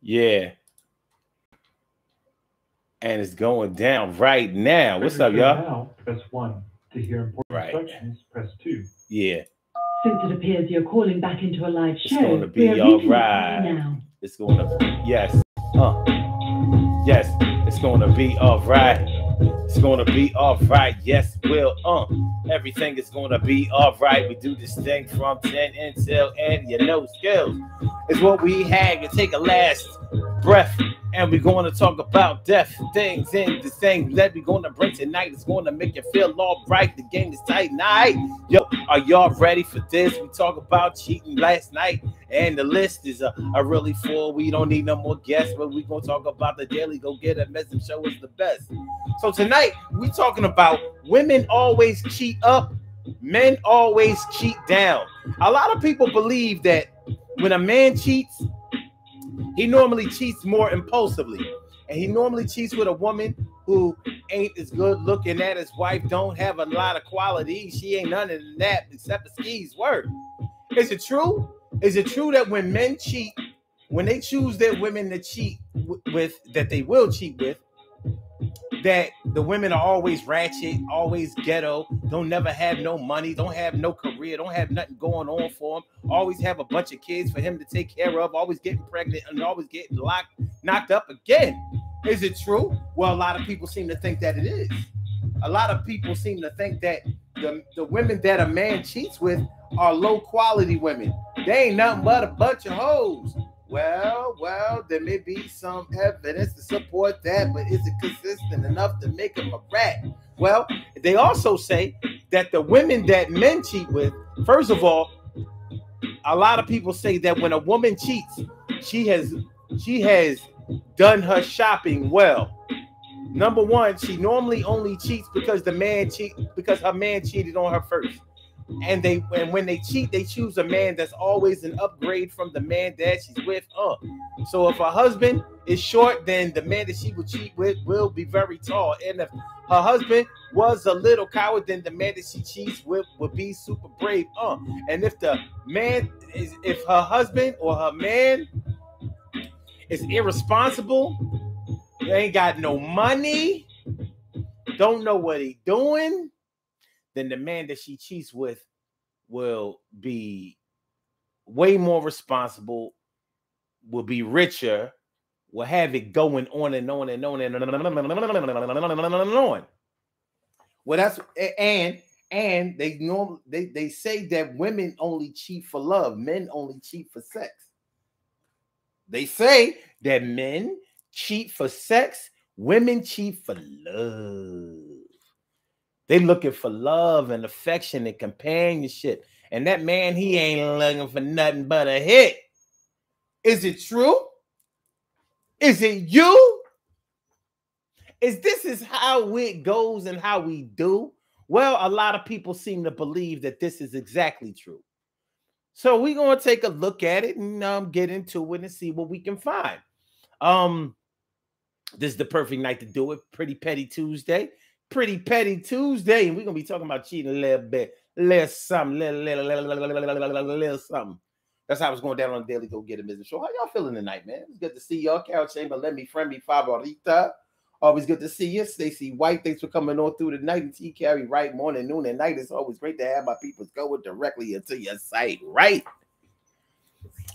Yeah. And it's going down right now. What's up, y'all? Now, press one. To hear important Right. instructions, press two. Yeah, Since it appears you're calling back into a live It's show, gonna be we're all routing your right. call now. it's going to. Yes. Uh. Yes, it's going to be all right. It's going to be all right. Yes, will. Uh. Everything is going to be all right. We do this thing from 10 until and you know skills is what we had. You take a last breath. And we're going to talk about death things and the thing that we're going to bring tonight is going to make you feel all right. The game is tight night. Yo, are y'all ready for this? We talk about cheating last night, and the list is a, a really full. We don't need no more guests, but we're gonna talk about the daily go get a mess and show us the best. So tonight we talking about women always cheat up, men always cheat down. A lot of people believe that when a man cheats, he normally cheats more impulsively. And he normally cheats with a woman who ain't as good looking at his wife, don't have a lot of qualities. She ain't none of that except the skis work. Is it true? Is it true that when men cheat, when they choose their women to cheat with, that they will cheat with, that the women are always ratchet, always ghetto, don't never have no money, don't have no career, don't have nothing going on for them, always have a bunch of kids for him to take care of, always getting pregnant and always getting locked, knocked up again. Is it true? Well, a lot of people seem to think that it is. A lot of people seem to think that the, the women that a man cheats with are low quality women. They ain't nothing but a bunch of hoes. Well, well, there may be some evidence to support that, but is it consistent enough to make him a rat? Well, they also say that the women that men cheat with, first of all, a lot of people say that when a woman cheats, she has she has done her shopping well. Number one, she normally only cheats because the man cheat because her man cheated on her first. And they and when they cheat, they choose a man that's always an upgrade from the man that she's with. Uh, so if her husband is short, then the man that she would cheat with will be very tall. And if her husband was a little coward, then the man that she cheats with would be super brave. Uh, and if the man is if her husband or her man is irresponsible, ain't got no money, don't know what he doing, then the man that she cheats with will be way more responsible, will be richer, will have it going on and on and on and on. Well, that's and and they norm they, they say that women only cheat for love, men only cheat for sex. They say that men cheat for sex, women cheat for love. They looking for love and affection and companionship. And that man, he ain't looking for nothing but a hit. Is it true? Is it you? Is this is how it goes and how we do? Well, a lot of people seem to believe that this is exactly true. So we're gonna take a look at it and um, get into it and see what we can find. Um, this is the perfect night to do it. Pretty petty Tuesday, Pretty Petty Tuesday, and we're gonna be talking about cheating a little bit, less something, little, little, little, little, little, little something. That's how I was going down on the Daily Go Get a Business Show. How y'all feeling tonight, man? It's good to see y'all. Carol Chamber, let me friend me favorita. Always good to see you, Stacy White. Thanks for coming on through tonight. And T Carry, right morning, noon, and night. It's always great to have my people going directly into your site, right?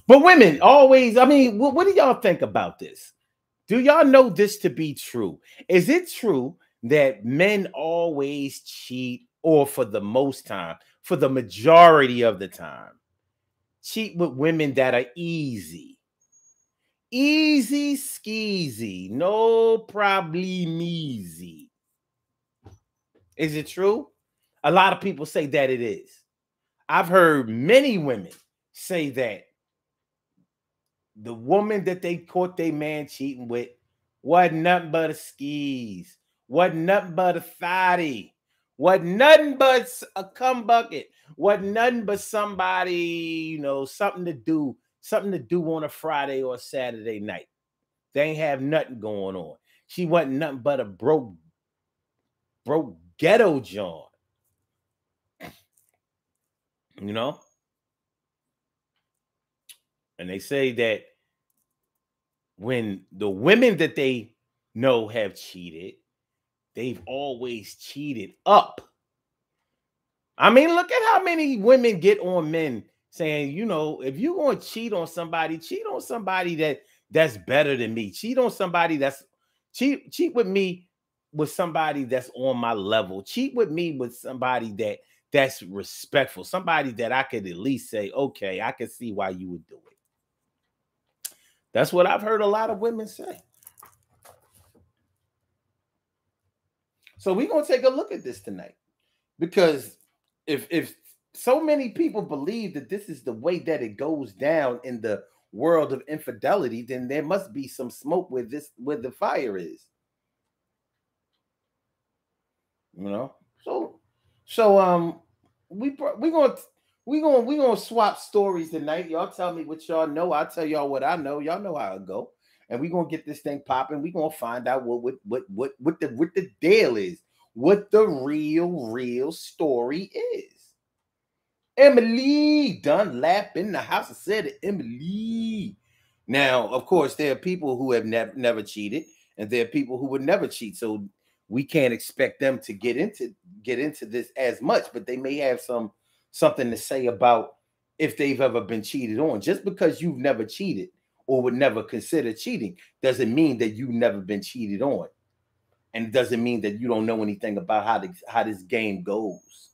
But women always, I mean, what, what do y'all think about this? Do y'all know this to be true? Is it true that men always cheat, or for the most time, for the majority of the time, cheat with women that are easy? Easy skeezy, no problem easy. Is it true? A lot of people say that it is. I've heard many women say that the woman that they caught their man cheating with wasn't nothing but a skis, wasn't nothing but a thotty, wasn't nothing but a cum bucket, wasn't nothing but somebody, you know, something to do, something to do on a Friday or a Saturday night. They ain't have nothing going on. She wasn't nothing but a broke, broke ghetto John. You know? And they say that when the women that they know have cheated, they've always cheated up. I mean, look at how many women get on men saying, you know, if you're going to cheat on somebody, cheat on somebody that that's better than me. Cheat on somebody that's cheat cheat with me with somebody that's on my level. Cheat with me with somebody that that's respectful. Somebody that I could at least say, "Okay, I can see why you would do it." That's what I've heard a lot of women say. So we're to take a look at this tonight because if if so many people believe that this is the way that it goes down in the world of infidelity, then there must be some smoke where this where the fire is. You know, so so um we we gonna we gonna we gonna swap stories tonight. Y'all tell me what y'all know. I'll tell y'all what I know. Y'all know how it go. And we're gonna get this thing popping. We're gonna find out what what what what what the what the deal is, what the real, real story is. Emily Dunlap in the house. I said Emily. Now, of course, there are people who have never never cheated, and there are people who would never cheat. So we can't expect them to get into get into this as much, but they may have some something to say about if they've ever been cheated on. Just because you've never cheated or would never consider cheating doesn't mean that you've never been cheated on. And it doesn't mean that you don't know anything about how, the, how this game goes.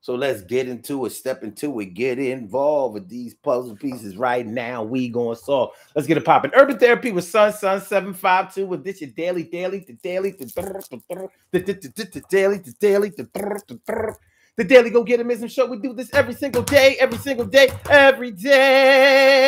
So let's get into it, step into it, get involved with these puzzle pieces right now. We going to solve. Let's get it popping. Urban Therapy with Sun Sun 752 with this your daily, daily, the daily, the daily, the daily, the the Daily Gogetemism Show. We do this every single day, every single day, every day.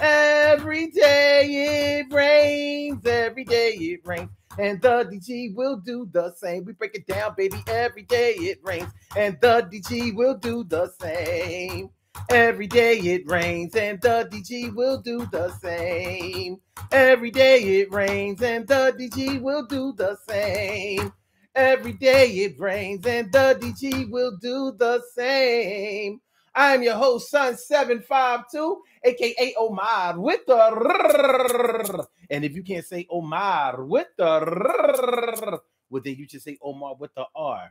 Every day it rains, every day it rains. And the DG will do the same. We break it down, baby. Every day it rains, and the DG will do the same. Every day it rains, and the DG will do the same. Every day it rains, and the DG will do the same. Every day it rains, and the DG will do the same. I'm your host, Sun752, aka Omar, with the. And if you can't say Omar with the. Well, then you should say Omar with the R.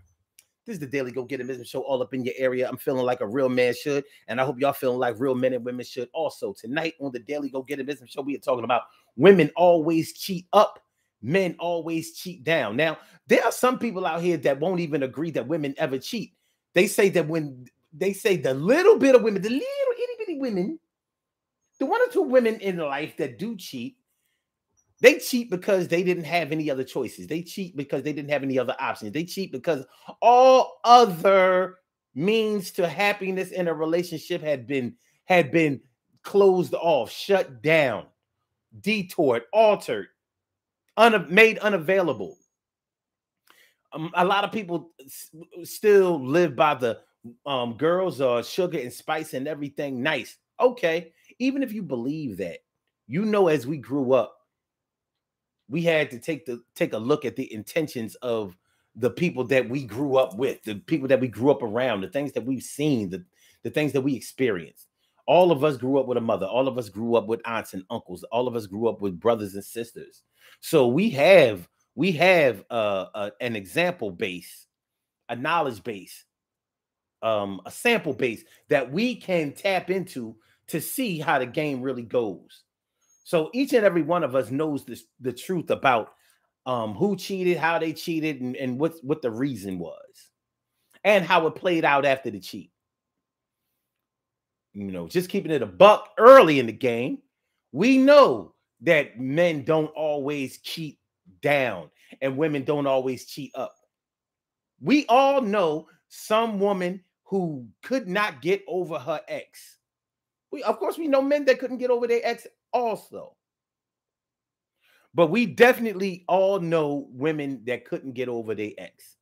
This is the Daily Go Get It Business Show all up in your area. I'm feeling like a real man should, and I hope y'all feeling like real men and women should also. Tonight on the Daily Go Get It Business Show, we are talking about women always cheat up men always cheat down. Now, there are some people out here that won't even agree that women ever cheat. They say that when they say the little bit of women, the little itty bitty women, the one or two women in life that do cheat, they cheat because they didn't have any other choices. They cheat because they didn't have any other options. They cheat because all other means to happiness in a relationship had been had been closed off, shut down, detoured, altered un- made unavailable. Um, a lot of people s- still live by the um, girls are sugar and spice and everything nice. Okay, even if you believe that, you know, as we grew up, we had to take the take a look at the intentions of the people that we grew up with, the people that we grew up around, the things that we've seen, the, the things that we experienced. All of us grew up with a mother. All of us grew up with aunts and uncles. All of us grew up with brothers and sisters. So we have we have uh, uh, an example base, a knowledge base, um, a sample base that we can tap into to see how the game really goes. So each and every one of us knows this, the truth about um, who cheated, how they cheated, and, and what, what the reason was, and how it played out after the cheat. You know, just keeping it a buck early in the game, we know that men don't always cheat down and women don't always cheat up. We all know some woman who could not get over her ex. We of course we know men that couldn't get over their ex also. But we definitely all know women that couldn't get over their ex.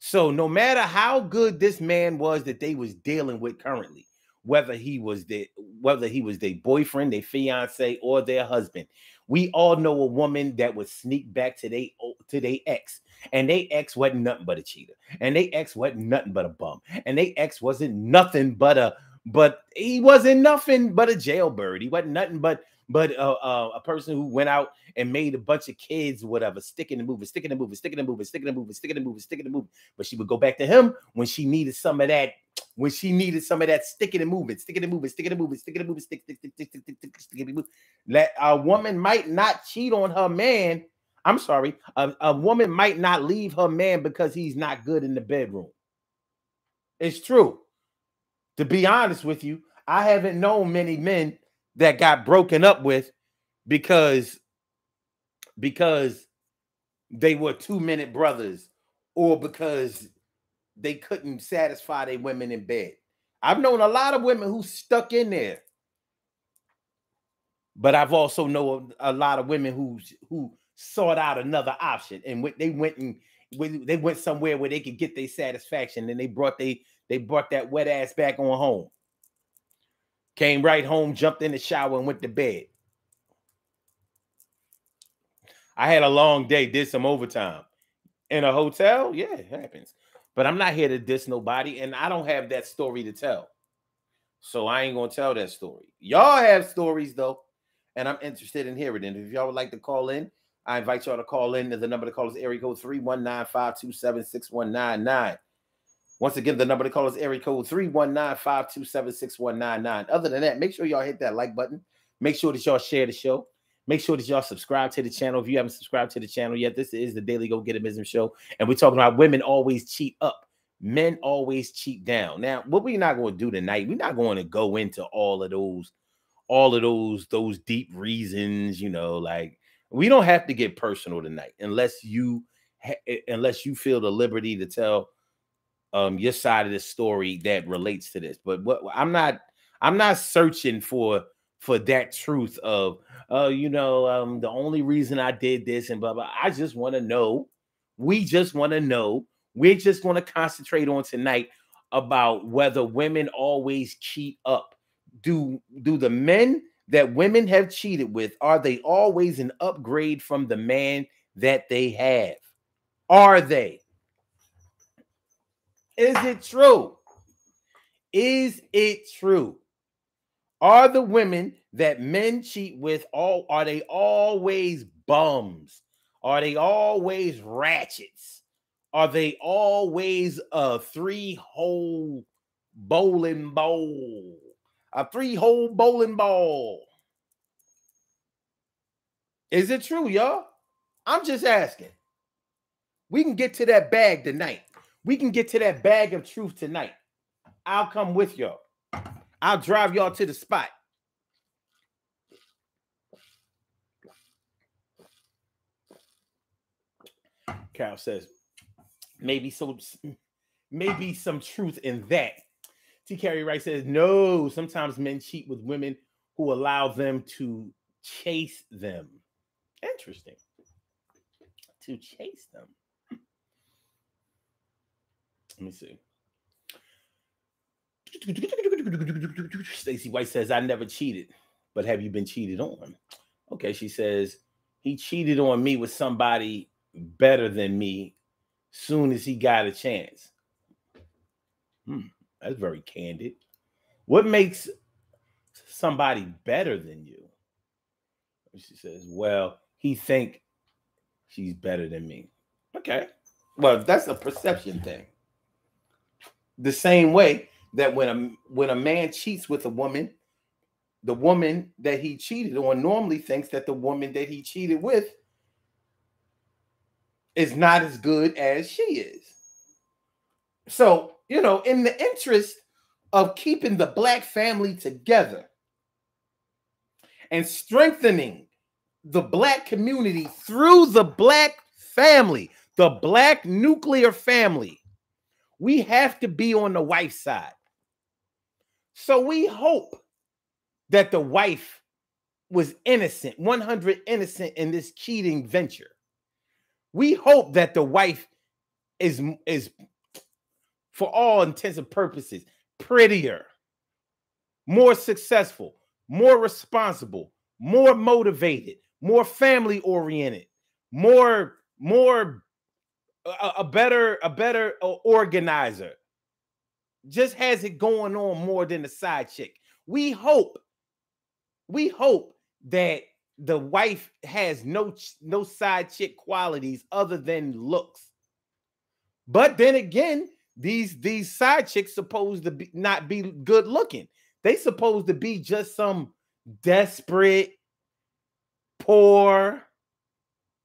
So no matter how good this man was that they was dealing with currently, whether he was their whether he was their boyfriend, their fiance, or their husband. We all know a woman that would sneak back to they to their ex, and they ex wasn't nothing but a cheater, and they ex wasn't nothing but a bum, and they ex wasn't nothing but a but he wasn't nothing but a jailbird. He wasn't nothing but but uh, uh, a person who went out and made a bunch of kids, whatever, sticking and moving, sticking and moving, sticking and moving, sticking and moving, sticking and moving, sticking and moving. But she would go back to him when she needed some of that, when she needed some of that sticking and moving, sticking and moving, sticking and moving, sticking and moving, stick, stick, stick, stick, stick, stick, stick, and moving. That a woman might not cheat on her man. I'm sorry, a, a woman might not leave her man because he's not good in the bedroom. It's true. To be honest with you, I haven't known many men that got broken up with because because they were two minute brothers or because they couldn't satisfy their women in bed. I've known a lot of women who stuck in there. But I've also known a lot of women who who sought out another option and they went and they went somewhere where they could get their satisfaction and they brought they they brought that wet ass back on home. Came right home, jumped in the shower, and went to bed. I had a long day, did some overtime in a hotel. Yeah, it happens. But I'm not here to diss nobody, and I don't have that story to tell. So I ain't gonna tell that story. Y'all have stories though, and I'm interested in hearing it. If y'all would like to call in, I invite y'all to call in. The number to call is area code 319 527 6199. Once again, the number to call is area code 319-527-6199. Other than that, make sure y'all hit that like button. Make sure that y'all share the show. Make sure that y'all subscribe to the channel. If you haven't subscribed to the channel yet, this is the Daily Gogetemism show. And we're talking about women always cheat up. Men always cheat down. Now, what we're not going to do tonight, we're not going to go into all of those, all of those, those deep reasons, you know, like we don't have to get personal tonight unless you unless you feel the liberty to tell um your side of the story that relates to this. But what I'm not I'm not searching for for that truth of uh you know um the only reason I did this and blah blah. I just want to know. We just want to know. We're just going to concentrate on tonight about whether women always cheat up. Do do the men that women have cheated with are they always an upgrade from the man that they have? Are they? Is it true? Is it true? Are the women that men cheat with all are they always bums? Are they always ratchets? Are they always a three-hole bowling ball? A three-hole bowling ball. Is it true, y'all? I'm just asking. We can get to that bag tonight. We can get to that bag of truth tonight. I'll come with y'all. I'll drive y'all to the spot. Carol says, maybe some maybe some truth in that. T. Carey Wright says, no, sometimes men cheat with women who allow them to chase them. Interesting. To chase them. Let me see. Stacy White says, I never cheated, but have you been cheated on? Okay, she says, he cheated on me with somebody better than me soon as he got a chance. Hmm, that's very candid. What makes somebody better than you? She says, Well, he think she's better than me. Okay. Well, that's a perception thing the same way that when a when a man cheats with a woman, the woman that he cheated on normally thinks that the woman that he cheated with is not as good as she is. So, you know, in the interest of keeping the black family together and strengthening the black community through the black family, the black nuclear family, we have to be on the wife's side. So we hope that the wife was innocent, 100 innocent in this cheating venture. We hope that the wife is is for all intents and purposes prettier, more successful, more responsible, more motivated, more family oriented, more more a, a better a better uh, organizer just has it going on more than the side chick. We hope, we hope that the wife has no no side chick qualities other than looks. But then again, these these side chicks supposed to be not be good looking. They supposed to be just some desperate, poor,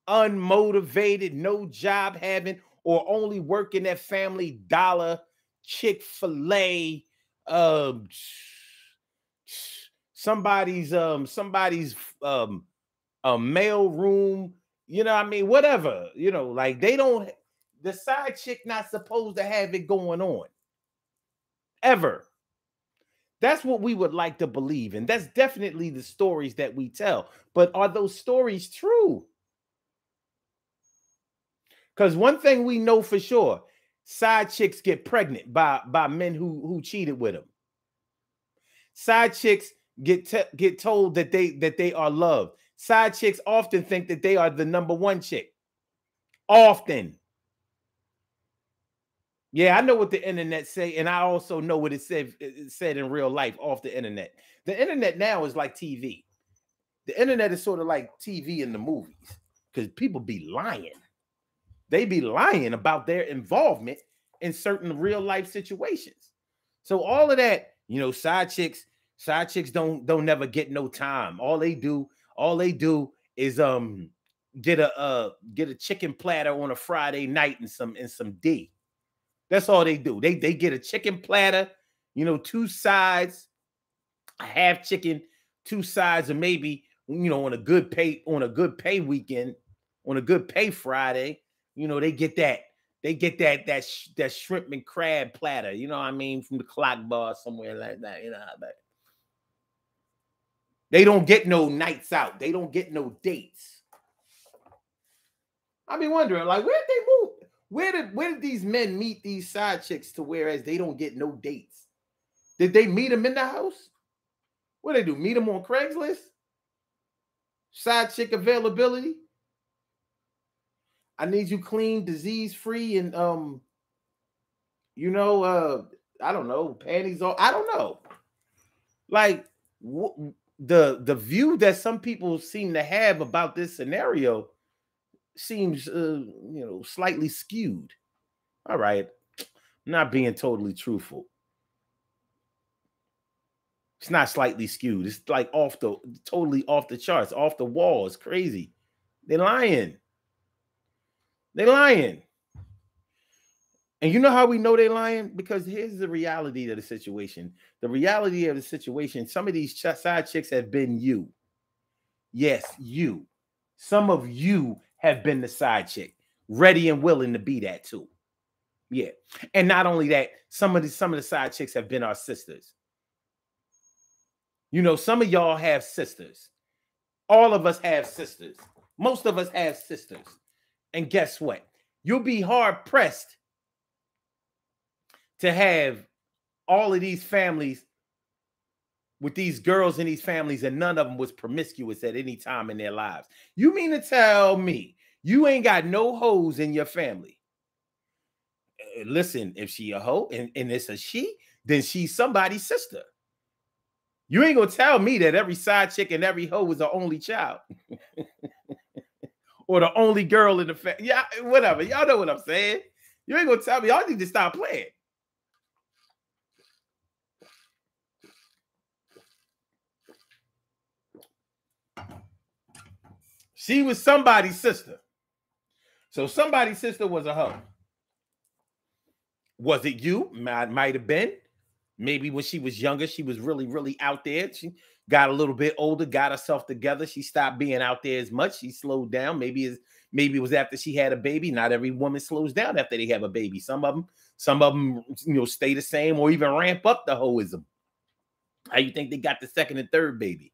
unmotivated, no job having, or only working at Family Dollar, Chick Fil A, um, somebody's um somebody's um a mail room. You know, I mean, whatever. You know, like they don't. The side chick not supposed to have it going on ever. That's what we would like to believe. And that's definitely the stories that we tell. But are those stories true? Because one thing we know for sure side chicks get pregnant by, by men who, who cheated with them. Side chicks get get told that they that they are loved. Side chicks often think that they are the number one chick. Often. Yeah, I know what the internet say, and I also know what it said it said in real life off the internet. The internet now is like TV. The internet is sort of like TV in the movies because people be lying. They be lying about their involvement in certain real life situations. So all of that, you know, side chicks, side chicks don't don't never get no time. All they do, all they do is um get a uh get a chicken platter on a Friday night and some and some D. That's all they do. They they get a chicken platter, you know, two sides, a half chicken, two sides, or maybe you know on a good pay on a good pay weekend, on a good pay Friday, you know they get that they get that that sh- that shrimp and crab platter. You know what I mean from the clock bar somewhere like that. You know but They don't get no nights out. They don't get no dates. I be wondering, like, where did they move? Where did where did these men meet these side chicks to whereas they don't get no dates? Did they meet them in the house? What they do? Meet them on Craigslist? Side chick availability? I need you clean, disease free, and um, you know, uh, I don't know, panties off. I don't know. Like the the view that some people seem to have about this scenario seems uh, you know slightly skewed. All right, not being totally truthful. It's not slightly skewed. It's like off the totally off the charts, off the wall. It's crazy. They're lying. They're lying. And you know how we know they're lying? Because here's the reality of the situation. The reality of the situation, some of these ch- side chicks have been you. Yes, you. Some of you have been the side chick, ready and willing to be that too. Yeah. And not only that, some of the some of the side chicks have been our sisters. You know, some of y'all have sisters. All of us have sisters. Most of us have sisters. And guess what? You'll be hard pressed to have all of these families with these girls in these families, and none of them was promiscuous at any time in their lives. You mean to tell me you ain't got no hoes in your family? Uh, listen, if she a hoe and, and it's a she, then she's somebody's sister. You ain't gonna tell me that every side chick and every hoe was the only child. or the only girl in the family. Yeah, whatever. Y'all know what I'm saying. You ain't gonna tell me. Y'all need to stop playing. She was somebody's sister. So somebody's sister was a hoe. Was it you? Might, might have been. Maybe when she was younger, she was really, really out there. She got a little bit older, got herself together. She stopped being out there as much. She slowed down. Maybe maybe it was after she had a baby. Not every woman slows down after they have a baby. Some of them, some of them, you know, stay the same or even ramp up the hoism. How you think they got the second and third baby?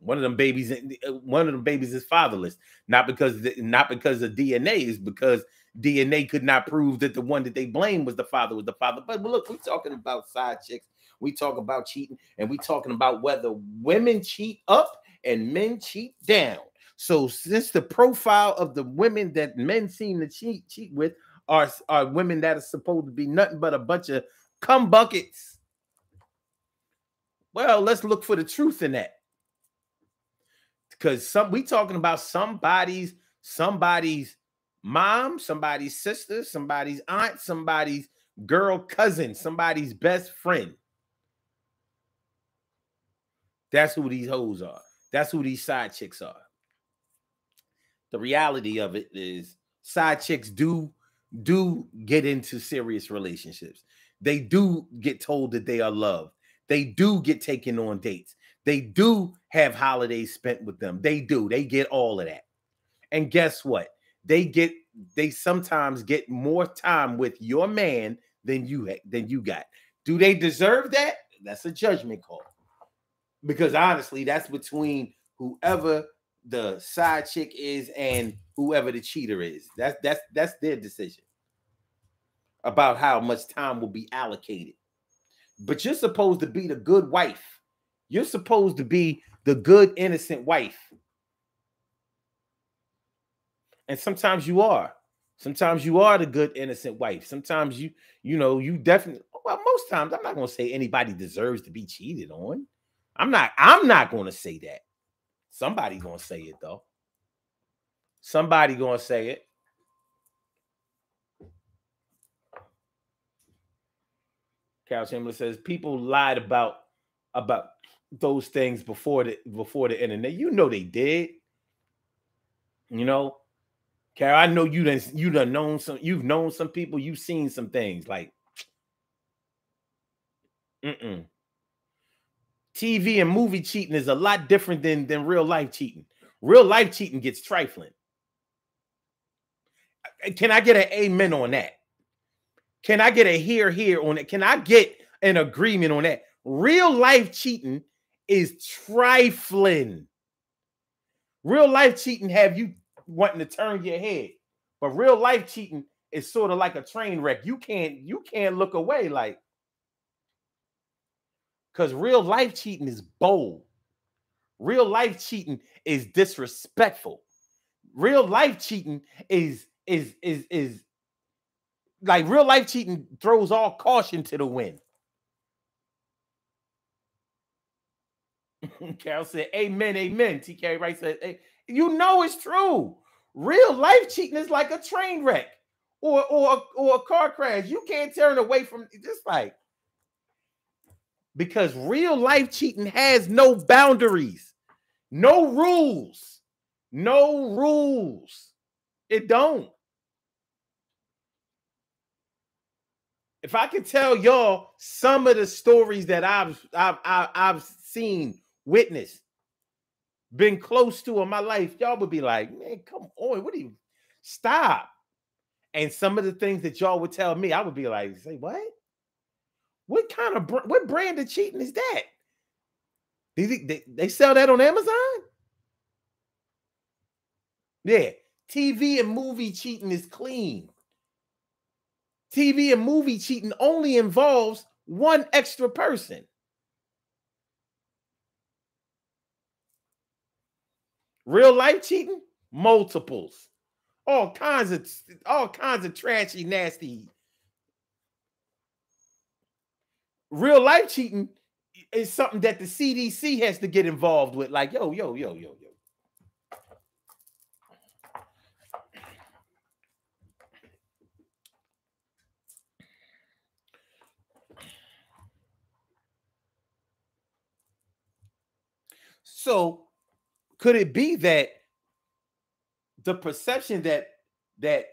One of them babies, uh, one of them babies is fatherless, not because not because of DNA, is because DNA could not prove that the one that they blame was the father was the father. But look, we're talking about side chicks, we talk about cheating, and we talking about whether women cheat up and men cheat down. So since the profile of the women that men seem to cheat cheat with are, are women that are supposed to be nothing but a bunch of come buckets. Well, let's look for the truth in that. Because some we talking about somebody's somebody's mom, somebody's sister, somebody's aunt, somebody's girl cousin, somebody's best friend. That's who these hoes are. That's who these side chicks are. The reality of it is side chicks do do get into serious relationships. They do get told that they are loved. They do get taken on dates. They do have holidays spent with them. They do. They get all of that. And guess what? They get they sometimes get more time with your man than you ha- than you got. Do they deserve that? That's a judgment call. Because honestly, that's between whoever the side chick is and whoever the cheater is. That's that's that's their decision about how much time will be allocated. But you're supposed to be the good wife. You're supposed to be the good innocent wife. And sometimes you are. Sometimes you are the good innocent wife. Sometimes you you know, you definitely well most times I'm not going to say anybody deserves to be cheated on. I'm not I'm not going to say that. Somebody going to say it though. Somebody going to say it. Carol Chamberlain says people lied about about those things before the before the internet. You know they did. You know, Carol, I know you done you done known some you've known some people, you've seen some things like mm-mm. TV and movie cheating is a lot different than than real life cheating. Real life cheating gets trifling. Can I get an amen on that? Can I get a here here on it? Can I get an agreement on that? Real life cheating is trifling. Real life cheating have you wanting to turn your head, but real life cheating is sort of like a train wreck. You can't you can't look away like because real life cheating is bold. Real life cheating is disrespectful. Real life cheating is is is is like real life cheating throws all caution to the wind. Carol said, Amen, amen. TK Wright said, hey, You know it's true. Real life cheating is like a train wreck or, or, or a car crash. You can't turn away from just like because real life cheating has no boundaries, no rules, no rules. It don't. If I could tell y'all some of the stories that I've I've I've, I've seen, witnessed, been close to in my life, y'all would be like, man, come on, what do you stop? And some of the things that y'all would tell me, I would be like, say what? What kind of what brand of cheating is that? They, they, they sell that on Amazon? Yeah, TV and movie cheating is clean. TV and movie cheating only involves one extra person. Real life cheating, multiples. All kinds of all kinds of trashy, nasty. Real life cheating is something that the CDC has to get involved with. Like, yo, yo, yo, yo, yo. So could it be that the perception that that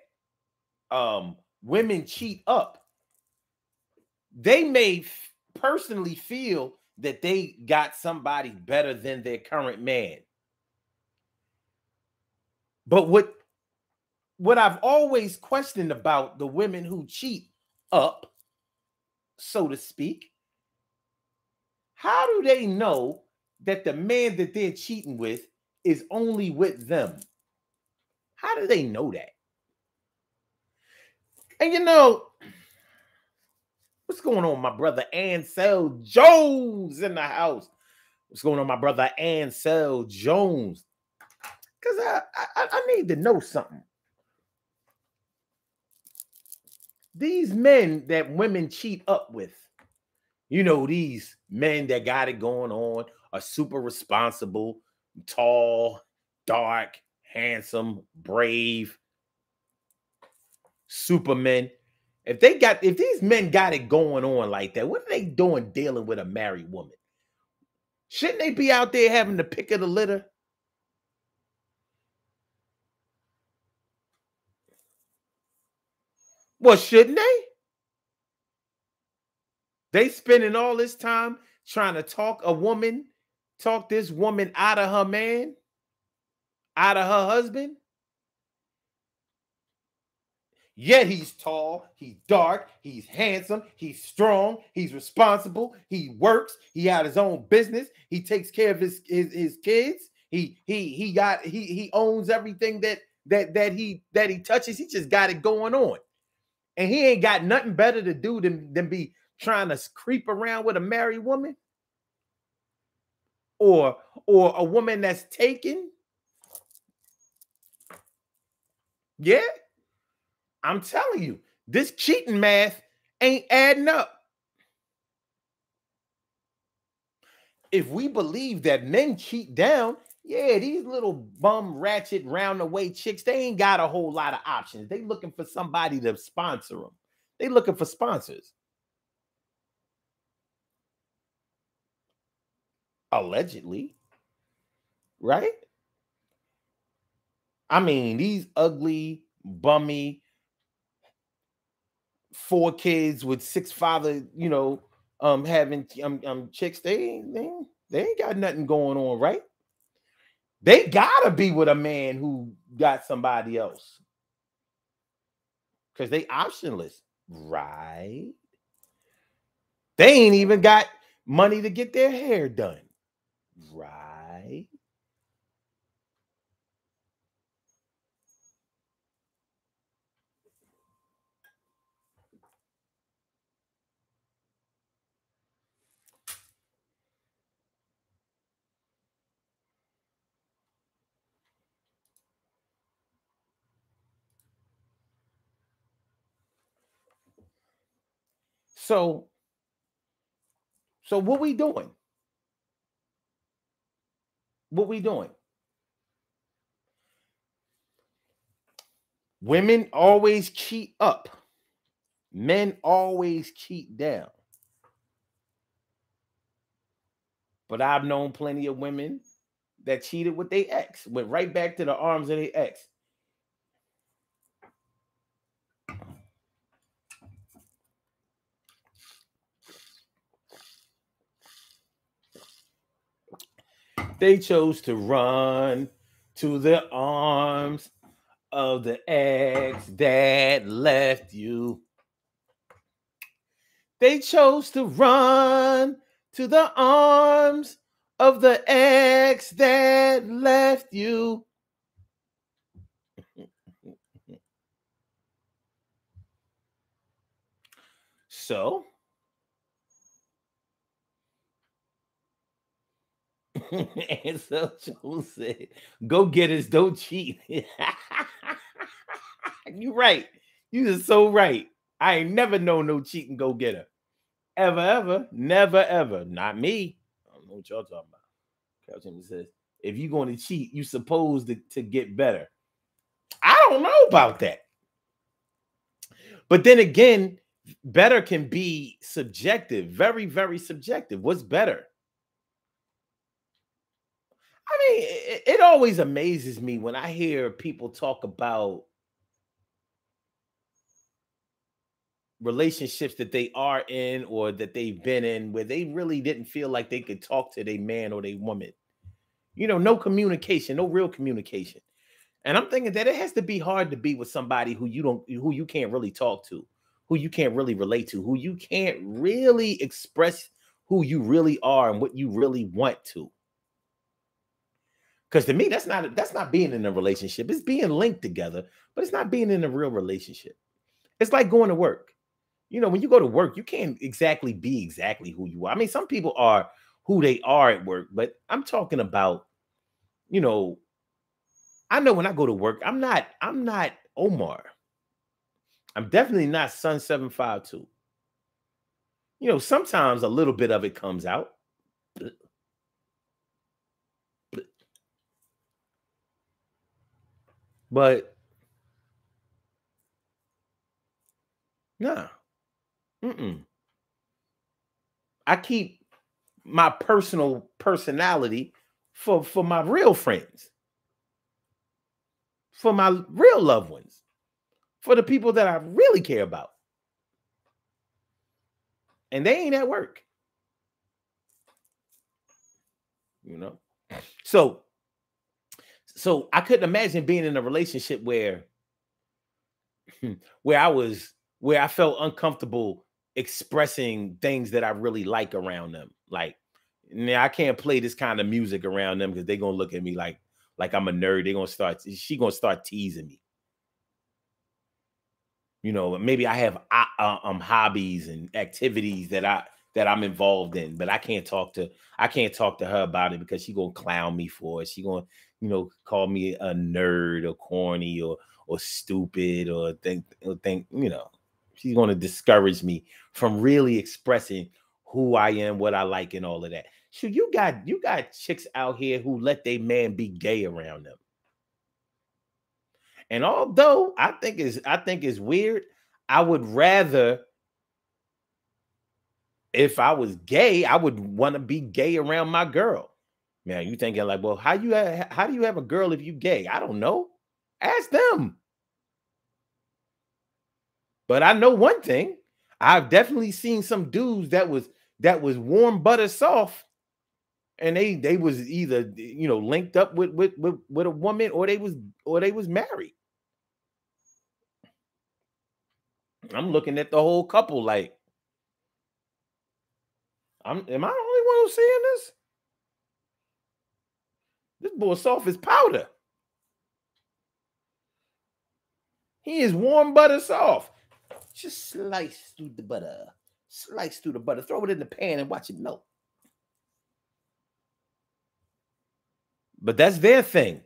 um women cheat up they may personally feel that they got somebody better than their current man but what what i've always questioned about the women who cheat up so to speak how do they know that the man that they're cheating with is only with them. How do they know that? And you know, what's going on, my brother Ansel Jones in the house? What's going on, my brother Ansel Jones? Because I, I I need to know something. these men that women cheat up with, you know, these men that got it going on are super responsible, tall, dark, handsome, brave, supermen. If they got, if these men got it going on like that, what are they doing dealing with a married woman? Shouldn't they be out there having the pick of the litter? Well, shouldn't they? They spending all this time trying to talk a woman, talk this woman out of her man, out of her husband. Yet he's tall, he's dark, he's handsome, he's strong, he's responsible, he works, he had his own business, he takes care of his his, his kids, he he he got he he owns everything that that that he that he touches, he just got it going on. And he ain't got nothing better to do than, than be trying to creep around with a married woman or or a woman that's taken. Yeah. I'm telling you, this cheating math ain't adding up. If we believe that men cheat down, yeah, these little bum ratchet round the way chicks, they ain't got a whole lot of options. They looking for somebody to sponsor them. They looking for sponsors. Allegedly. Right? I mean, these ugly, bummy, four kids with six father, you know, um, having um, um chicks, they they, they ain't got nothing going on, right? They gotta be with a man who got somebody else. Because they optionless, right? They ain't even got money to get their hair done. Right. So, so what we doing? What we doing? Women always cheat up. Men always cheat down. But I've known plenty of women that cheated with their ex, went right back to the arms of their ex. They chose to run to the arms of the ex that left you. They chose to run to the arms of the ex that left you. so, and so Joe said, "Go get getters don't cheat." you right. You are so right. I ain't never known no cheating go getter. Ever, ever, never, ever. Not me. I don't know what y'all talking about. Couch says, if you're going to cheat, you supposed to, to get better. I don't know about that. But then again, better can be subjective, very, very subjective. What's better? I mean, it, it always amazes me when I hear people talk about relationships that they are in or that they've been in where they really didn't feel like they could talk to their man or their woman. You know, no communication, no real communication. And I'm thinking that it has to be hard to be with somebody who you don't who you can't really talk to, who you can't really relate to, who you can't really express who you really are and what you really want to. Because to me, that's not that's not being in a relationship. It's being linked together, but it's not being in a real relationship. It's like going to work. You know, when you go to work, you can't exactly be exactly who you are. I mean, some people are who they are at work, but I'm talking about, you know, I know when I go to work, I'm not, I'm not Omar. I'm definitely not Sun 752. You know, sometimes a little bit of it comes out. But nah. Mm-mm. I keep my personal personality for for my real friends, for my real loved ones, for the people that I really care about. And they ain't at work. You know? So so I couldn't imagine being in a relationship where where I was where I felt uncomfortable expressing things that I really like around them. Like, now I can't play this kind of music around them because they're gonna look at me like like I'm a nerd. They're gonna start. She gonna start teasing me. You know, maybe I have uh, um hobbies and activities that I that I'm involved in, but I can't talk to I can't talk to her about it because she gonna clown me for it. She gonna you know call me a nerd or corny or or stupid or think or think you know she's going to discourage me from really expressing who I am, what I like, and all of that. So you got you got chicks out here who let their man be gay around them. And although I think is I think it's weird, I would rather if I was gay, I would want to be gay around my girl. Man, you thinking like, well, how you how do you have a girl if you gay? I don't know. Ask them. But I know one thing. I've definitely seen some dudes that was that was warm butter soft, and they they was either you know linked up with with with, with a woman or they was or they was married. I'm looking at the whole couple like, I'm am I the only one who's seeing this? This boy soft as powder. He is warm butter soft. Just slice through the butter. Slice through the butter. Throw it in the pan and watch it melt. But that's their thing.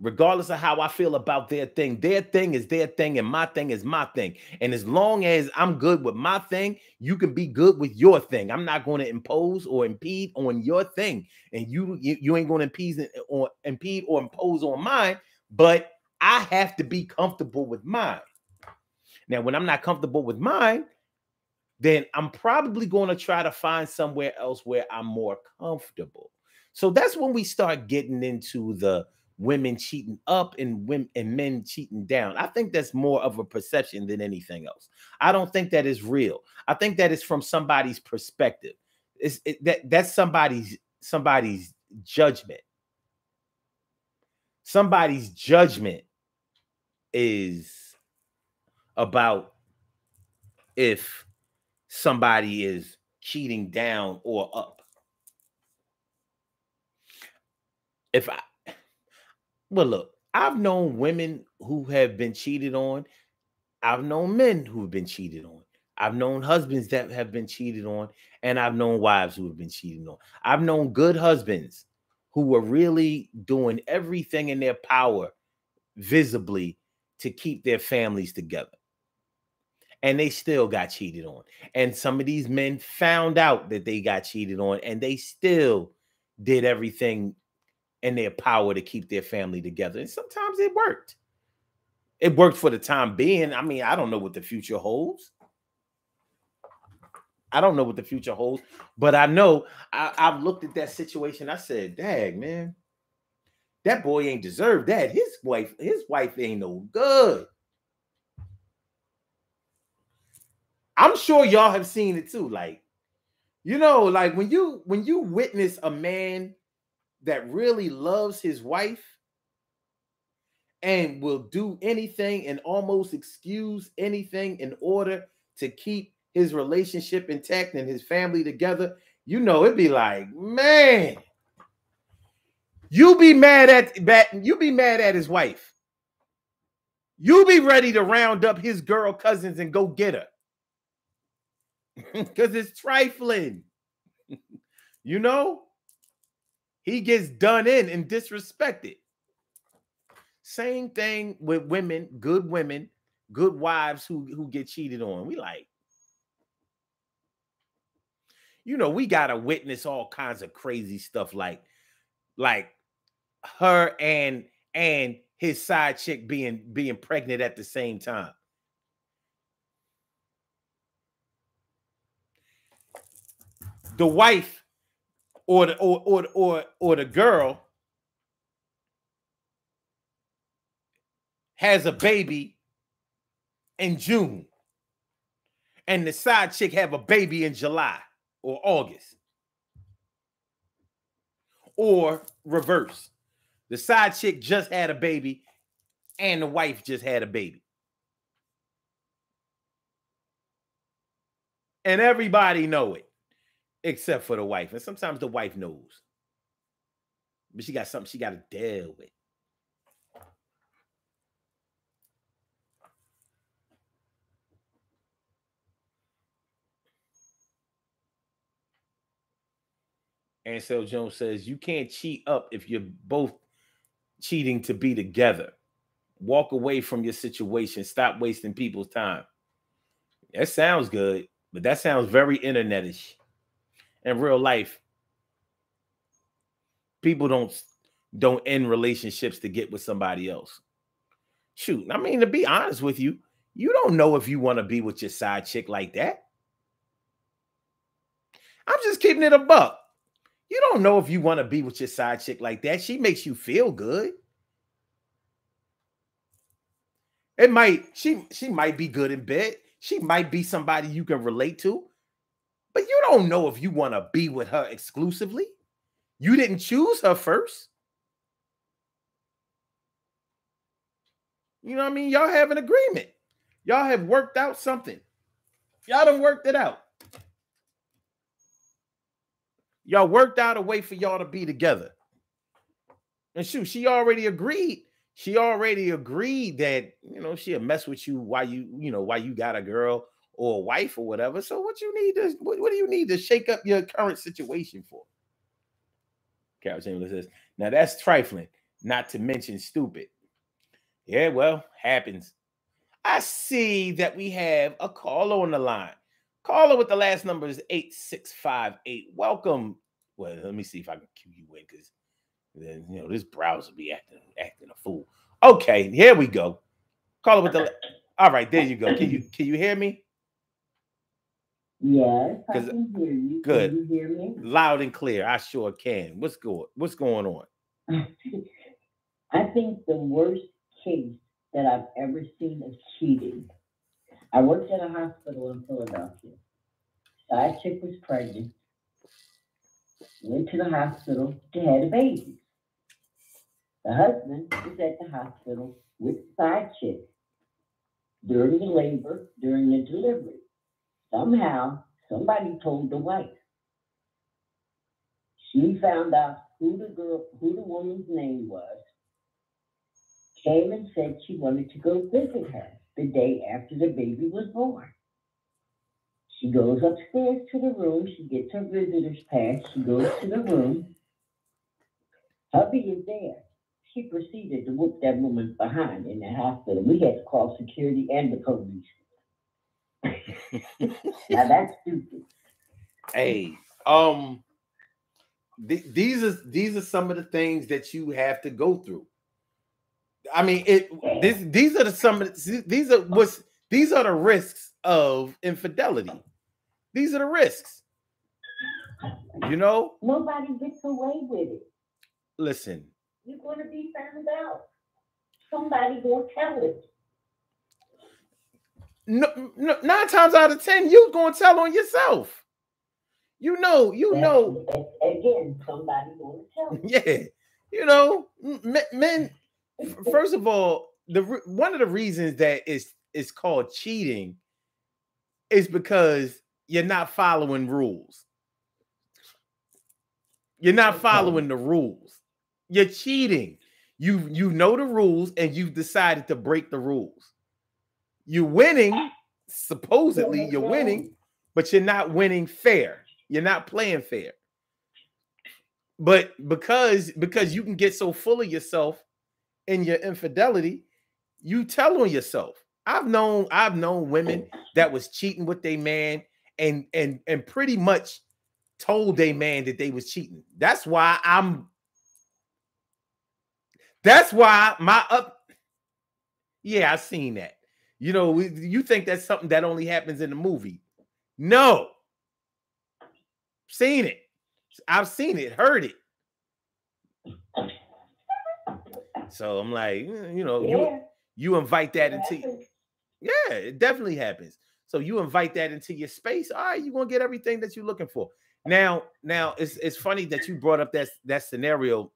Regardless of how I feel about their thing, their thing is their thing, and my thing is my thing. And as long as I'm good with my thing, you can be good with your thing. I'm not going to impose or impede on your thing, and you you, you ain't going to impede or impede or impose on mine. But I have to be comfortable with mine. Now, when I'm not comfortable with mine, then I'm probably going to try to find somewhere else where I'm more comfortable. So that's when we start getting into the women cheating up and women and men cheating down. I think that's more of a perception than anything else. I don't think that is real. I think that is from somebody's perspective. It's it, that that's somebody's somebody's judgment. Somebody's judgment is about if somebody is cheating down or up. If I, well, look, I've known women who have been cheated on. I've known men who have been cheated on. I've known husbands that have been cheated on, and I've known wives who have been cheated on. I've known good husbands who were really doing everything in their power visibly to keep their families together and they still got cheated on. And some of these men found out that they got cheated on and they still did everything in their power to keep their family together. And sometimes it worked. It worked for the time being. I mean, I don't know what the future holds. I don't know what the future holds, but I know I, have looked at that situation. I said, Dag, man, that boy ain't deserved that. His wife, his wife ain't no good. I'm sure y'all have seen it too. Like, you know, like when you when you witness a man that really loves his wife and will do anything and almost excuse anything in order to keep his relationship intact and his family together, you know, it'd be like, man, you be mad at that, you be mad at his wife. You be ready to round up his girl cousins and go get her because it's trifling. you know, he gets done in and disrespected. Same thing with women, good women good wives who who get cheated on. We like, you know, we gotta witness all kinds of crazy stuff like, like her and and his side chick being being pregnant at the same time. The wife or the or or or, or the girl has a baby in June, and the side chick have a baby in July or August, or reverse. The side chick just had a baby, and the wife just had a baby. And everybody know it, except for the wife. And sometimes the wife knows. But she got something she got to deal with. Ansel Jones says you can't cheat up if you're both cheating to be together. Walk away from your situation. Stop wasting people's time. That sounds good, but that sounds very internetish. In real life, people don't don't end relationships to get with somebody else. Shoot, I mean to be honest with you, you don't know if you want to be with your side chick like that. I'm just keeping it a buck. You don't know if you want to be with your side chick like that. She makes you feel good. It might she she might be good in bed. She might be somebody you can relate to. But you don't know if you want to be with her exclusively. You didn't choose her first. You know what I mean? Y'all have an agreement. Y'all have worked out something. Y'all done worked it out. Y'all worked out a way for y'all to be together. And shoot, she already agreed. She already agreed that you know she'll mess with you while you you know while you got a girl or a wife or whatever. So what you need to what, what do you need to shake up your current situation for? Carol Chamberlain says, now that's trifling, not to mention stupid. Yeah, well, happens. I see that we have a caller on the line. Caller with the last number is 8658. Welcome. Well, let me see if I can cue you in because then you know this browser be acting acting a fool. Okay, here we go. Caller with the all right, there you go. Can you can you hear me? Yes, I can hear you. good. Can you hear me? Loud and clear. I sure can. What's going what's going on? I think the worst case that I've ever seen is cheating. I worked at a hospital in Philadelphia. Side chick was pregnant. Went to the hospital to have a baby. The husband was at the hospital with side chick during the labor, during the delivery. Somehow, somebody told the wife. She found out who the girl, who the woman's name was, came and said she wanted to go visit her the day after the baby was born. She goes upstairs to the room, she gets her visitor's pass, she goes to the room. Hubby is there. She proceeded to whoop that woman behind in the hospital. We had to call security and the police. now that's stupid. Hey, um, th- these are these are some of the things that you have to go through. I mean, it this these are the some of the, these are what's these are the risks of infidelity. These are the risks. You know, Nobody gets away with it. listen, You're gonna be found out. Somebody gonna tell it. No, no, nine times out of ten, you gonna tell on yourself. You know, you That's- know, Again, somebody gonna tell yeah, you know, men. First of all, the one of the reasons that is is called cheating is because you're not following rules. You're not following the rules. You're cheating. You you know the rules and you've decided to break the rules. You're winning, supposedly you're winning, but you're not winning fair. You're not playing fair. But because because you can get so full of yourself in your infidelity, you tell on yourself. I've known I've known women that was cheating with their man and and and pretty much told their man that they was cheating. That's why I'm that's why my up yeah, I've seen that. You know, we- you think that's something that only happens in the movie. No. Seen it. I've seen it, heard it. So I'm like, mm, you know, you you invite that it into happens. yeah, it definitely happens. So you invite that into your space. All right, you're gonna get everything that you're looking for. Now, now it's it's funny that you brought up that that scenario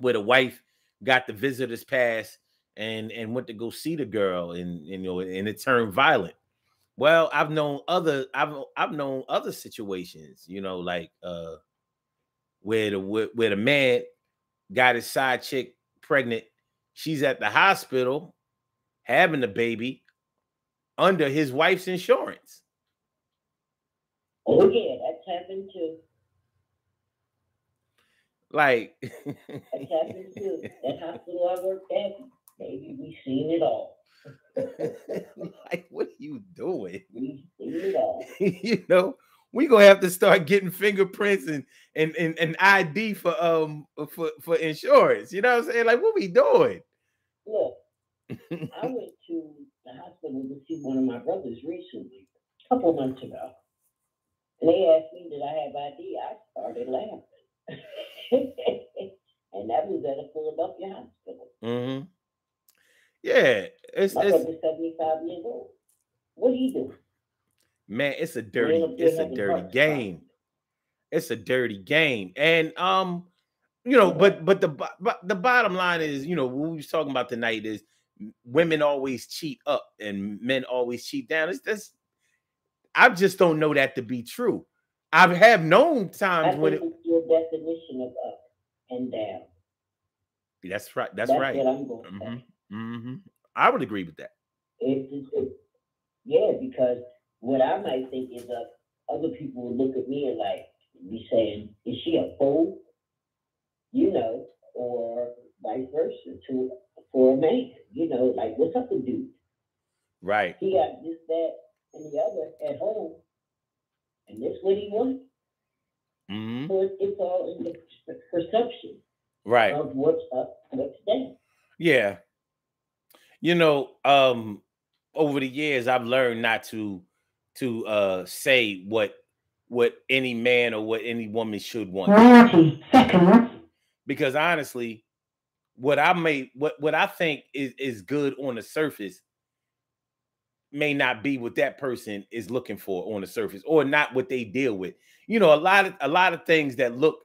where the wife got the visitor's pass and and went to go see the girl and, and you know and it turned violent. Well, I've known other I've I've known other situations, you know, like uh where the where, where the man got his side chick pregnant. She's at the hospital having the baby under his wife's insurance. Oh yeah, that's happened too. Like, That's happened too. That hospital I worked at, baby, we seen it all. like, what are you doing? We seen it all. you know, we gonna have to start getting fingerprints and and and, and ID for um for for insurance. You know what I'm saying? Like, what we doing? Look, I went to the hospital to see one of my brothers recently, a couple months ago. And they asked me, did I have ID? I started laughing. and that was at a Philadelphia hospital. hmm Yeah, it's My it's 75 years old. What do you do? man, it's a dirty, it's a dirty game. It's a dirty game, and um, you know, but but the but the bottom line is, you know, what we was talking about tonight is women always cheat up and men always cheat down. It's that's I just don't know that to be true. I have known times when it, it's your definition of up and down. that's right, that's, That's right. what I'm going to say. hmm hmm I would agree with that. Yeah, because what I might think is that other people would look at me and like be saying, "Is she a fool?" You know, or vice versa to for a man. You know, like what's up with dude? Right. He got this, that, and the other at home, and this what he wants. hmm So it, it's all in the perception Right. of what's up, what's down. Yeah. You know, um over the years I've learned not to to uh say what what any man or what any woman should want because honestly what I may what what I think is is good on the surface may not be what that person is looking for on the surface or not what they deal with. You know, a lot of a lot of things that look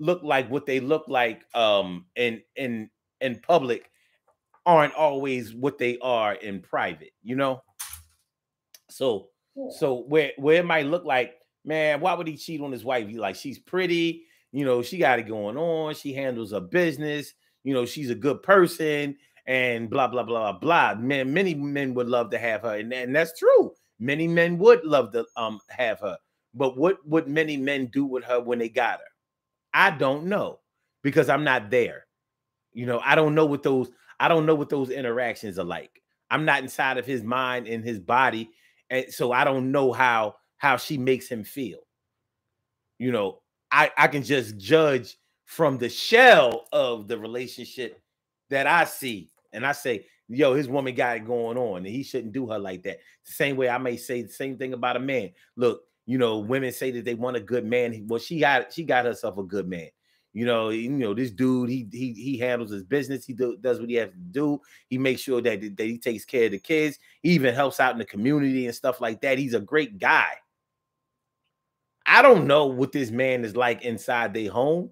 look like what they look like um in in in public aren't always what they are in private, you know? So Yeah. so where where it might look like, man, why would he cheat on his wife? You like she's pretty, you know, she got it going on, she handles her business, you know, she's a good person, and blah blah blah blah blah. Man, many men would love to have her, and, and that's true. Many men would love to um have her, but what would many men do with her when they got her? I don't know because I'm not there. You know, I don't know what those I don't know what those interactions are like. I'm not inside of his mind and his body, and so I don't know how how she makes him feel. You know, I I can just judge from the shell of the relationship that I see, and I say, "Yo, his woman got it going on, and he shouldn't do her like that." The same way I may say the same thing about a man. Look, you know, women say that they want a good man. Well, she got she got herself a good man. You know, you know this dude. He he he handles his business. He do, does what he has to do. He makes sure that that he takes care of the kids. He even helps out in the community and stuff like that. He's a great guy. I don't know what this man is like inside their home.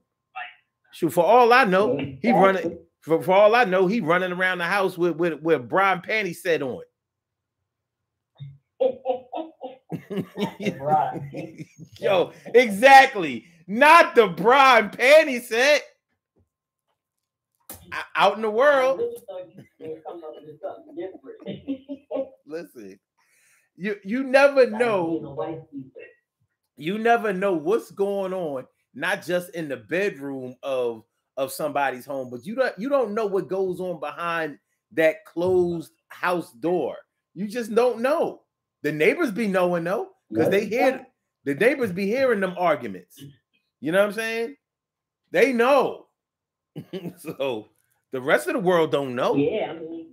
Shoot, for all I know, he running. For, for all I know, he running around the house with with with bra panty set on. Yo, exactly. Not the bra and panty set. Out in the world. Listen, you you never know. You never know what's going on, not just in the bedroom of of somebody's home, but you don't you don't know what goes on behind that closed house door. You just don't know. The neighbors be knowing though, because they hear the neighbors be hearing them arguments. You know what I'm saying? They know. so the rest of the world don't know. Yeah, I mean,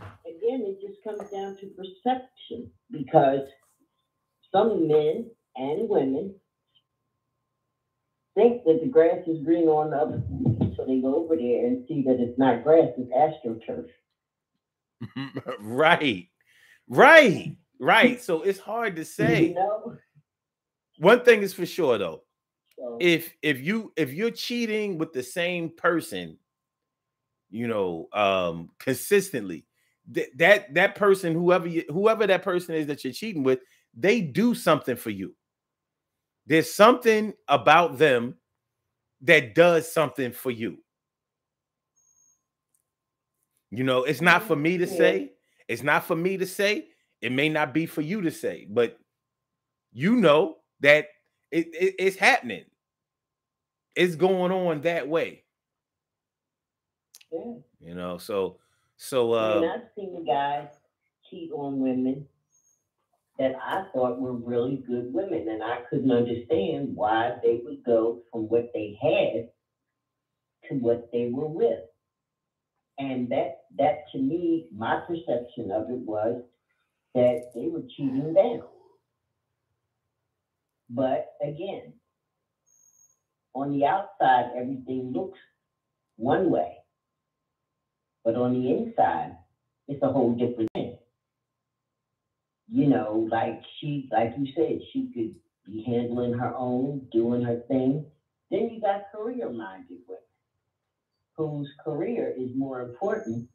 again, it just comes down to perception because some men and women think that the grass is green on the other side, so they go over there and see that it's not grass, it's astroturf. right. Right. Right. So it's hard to say. You know? One thing is for sure though. If if you if you're cheating with the same person you know um consistently th- that that person whoever you, whoever that person is that you're cheating with they do something for you. There's something about them that does something for you. You know it's not for me to say it's not for me to say it may not be for you to say but you know that it, it- it's happening it's going on that way yeah. you know so so uh I've seen guys cheat on women that I thought were really good women, and I couldn't understand why they would go from what they had to what they were with. And that, that to me, my perception of it was that they were cheating down. But again, on the outside, everything looks one way. But on the inside, it's a whole different thing. You know, like she, like you said, she could be handling her own, doing her thing. Then you got career-minded women, whose career is more important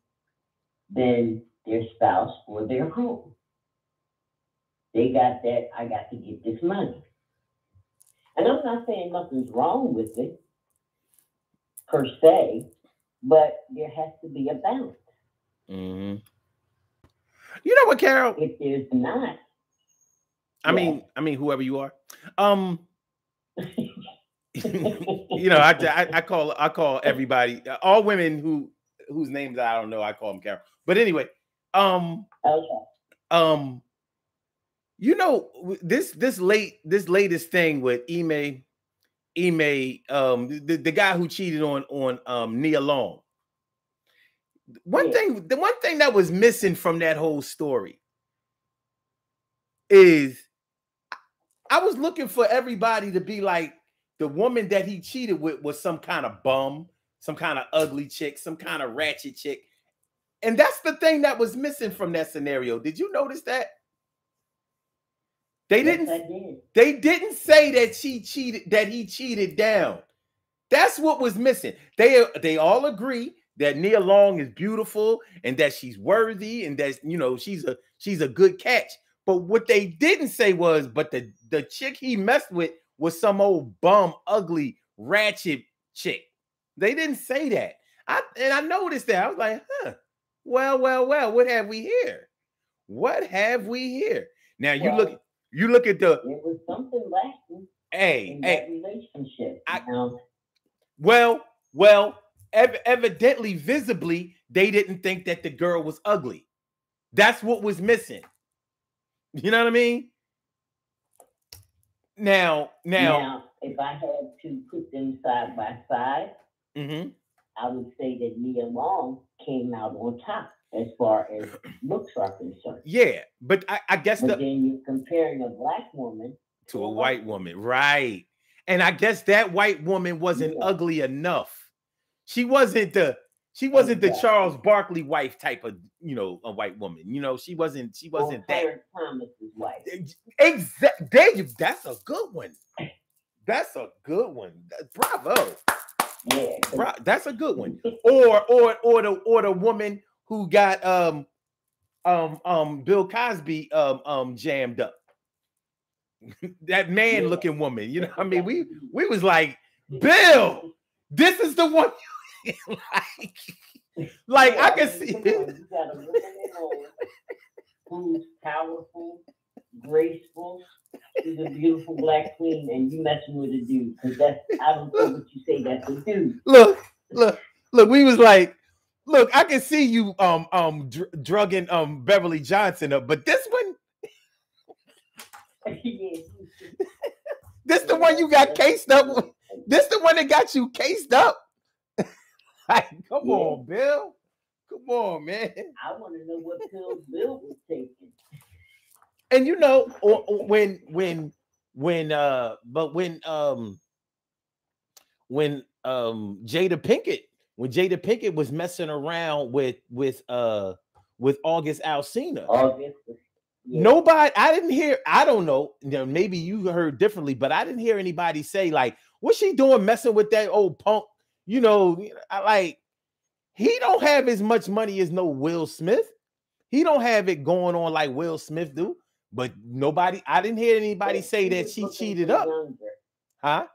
than their spouse or their home. They got that, I got to get this money. And I'm not saying nothing's wrong with it, per se, but there has to be a balance. mhm. you know what carol If there's not, i Yeah. mean i mean whoever you are um you know I, I i call i call everybody all women who whose names i don't know i call them carol but anyway um okay, um you know this this late this latest thing with Ime Ime um the, the guy who cheated on on um Nia Long one Yeah. thing the one thing that was missing from that whole story is I was looking for everybody to be like the woman that he cheated with was some kind of bum, some kind of ugly chick, some kind of ratchet chick. And that's the thing that was missing from that scenario. Did you notice that? They yes, didn't did. they didn't say that she cheated that he cheated down. That's what was missing. They they all agree that Nia Long is beautiful and that she's worthy and that you know she's a she's a good catch. But what they didn't say was, but the the chick he messed with was some old bum, ugly, ratchet chick. They didn't say that. I and I noticed that. I was like, huh. Well, well, well. What have we here? What have we here? Now you look. You look at the It was something lacking hey in hey. that relationship. I- Now, Well, well, ev- evidently, visibly, they didn't think that the girl was ugly. That's what was missing. You know what I mean? Now, now, now, if I had to put them side by side, mm-hmm. I would say that Nia Long came out on top as far as looks are concerned. yeah, but I, I guess But the then you're comparing a black woman to a white woman, right? And I guess that white woman wasn't Yeah. ugly enough. She wasn't the she wasn't the Charles Barkley wife type of you know a white woman. You know she wasn't she wasn't that Thomas's wife. Exact. There you. That's a good one. That's a good one. Bravo. Yeah. Bra- That's a good one. Or or or the or the woman who got um um um Bill Cosby um um jammed up. that man looking woman. You know, I mean, we we was like, Bill, this is the one like. Like I can see come on, You got a woman at home who's powerful, graceful. She's a beautiful black queen, and you messing with a dude because that's I don't care what you say. That's a dude. look, look, look, we was like, look, I can see you um um dr- drugging um Beverly Johnson up, but this one, this the one you got cased up. with? This the one that got you cased up. like, come Yeah. on, Bill. Come on, man. I want to know what pills Bill was taking. And you know, or, or when when when uh but when um when um Jada Pinkett when Jada Pinkett was messing around with with uh with August Alsina. August. yeah. Nobody, I didn't hear. I don't know. Maybe you heard differently, but I didn't hear anybody say like, "What's she doing messing with that old punk?" You know, I like he don't have as much money as no Will Smith. He don't have it going on like Will Smith do. But nobody, I didn't hear anybody say that she cheated up, huh?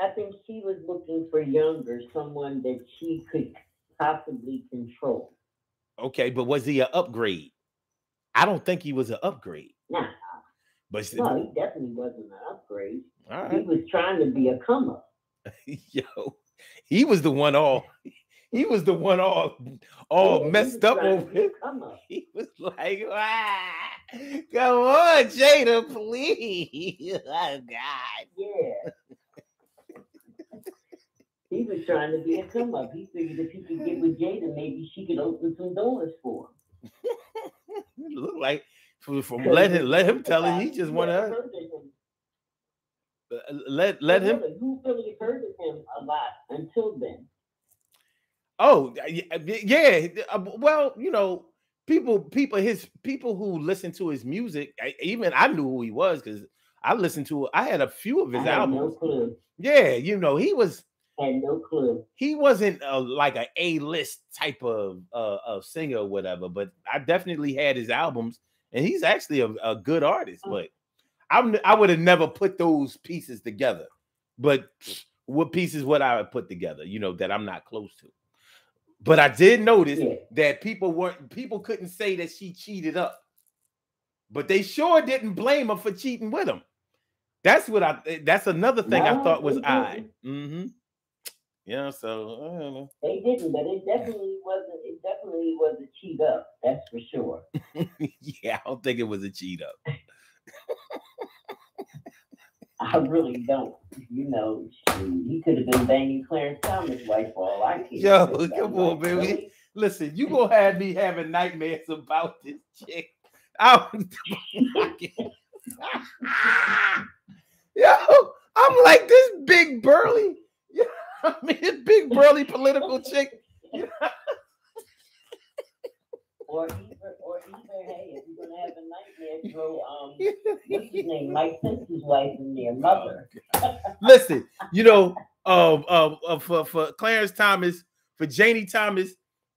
I think she was looking for younger, someone that she could possibly control. Okay, but was he an upgrade? I don't think he was an upgrade. Nah, But no, he definitely wasn't an upgrade. He was trying to be a come up. yo, he was the one all. He was the one all all Yeah, messed up over come up. He was like, ah, come on, Jada, please. Oh God. Yeah. He was trying to be a come up. He figured if he could get with Jada, maybe she could open some doors for him. It looked like from, let him let him tell it, he just who want ever to heard of him? let let him. Who really heard of him a lot until then? Oh yeah. uh, Well, you know, people people his people who listen to his music. I, even I knew who he was because I listened to. I had a few of his albums. no. Yeah, you know, he was Had no clue. he wasn't uh, like a A list type of uh, of singer or whatever, but I definitely had his albums, and he's actually a, a good artist. Mm. But I'm I would have never put those pieces together. But what pieces would I have put together? You know that I'm not close to. But I did notice Yeah. that people weren't people couldn't say that she cheated up, but they sure didn't blame her for cheating with him. That's what I. That's another thing I thought was odd. Mm-hmm. Yeah. So I don't know. They didn't, but it definitely wasn't. It definitely was a cheat up. That's for sure. yeah, I don't think it was a cheat up. I really don't. You know, he could have been banging Clarence Thomas' wife for all I care. Yo, come on, baby. really? Listen, you gonna have me having nightmares about this chick. I Yo, I'm like this big burly. I mean, big burly political chick. Or either, or either, hey, if you're gonna have a nightmare, throw um, what's his name, Mike Pence's wife in there, mother. Listen, you know, um, uh, uh, for for Clarence Thomas, for Janie Thomas,